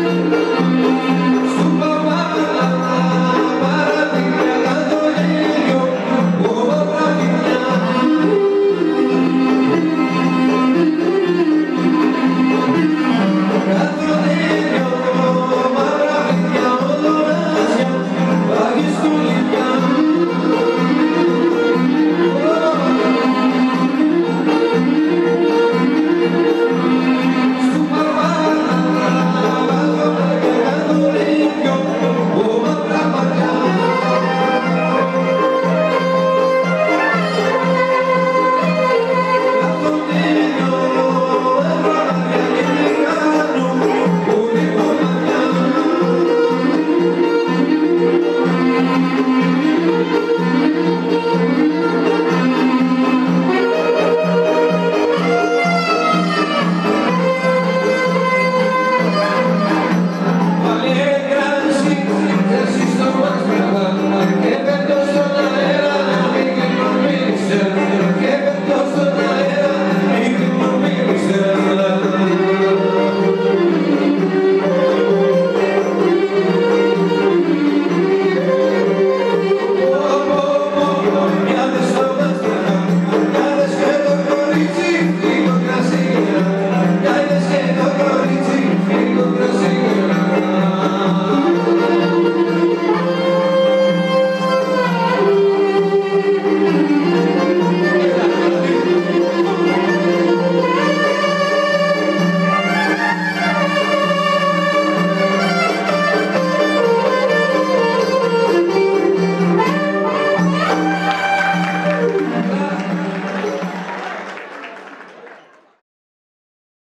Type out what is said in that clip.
Música